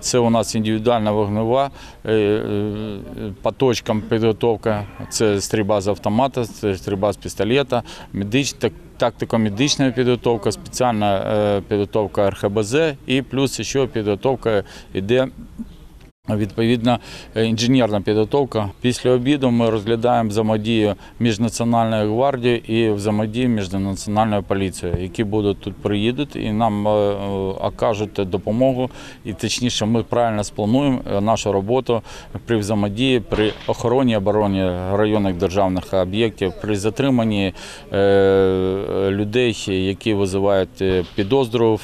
Це у нас індивідуальна вогнева е, е, по точкам підготовка. Це стрільба з автомата, це стрільба з пістолета, медич, так, тактико-медична підготовка, спеціальна е, підготовка РХБЗ і плюс ще підготовка йде Відповідно, е, інженерна підготовка. Після обіду ми розглядаємо взаємодію між Національною гвардією і взаємодію між національною поліцією, які будуть тут приїдуть і нам е, е, окажуть допомогу. І точніше, ми правильно сплануємо нашу роботу при взаємодії, при охороні обороні районних державних об'єктів, при затриманні людей, які визивають підозру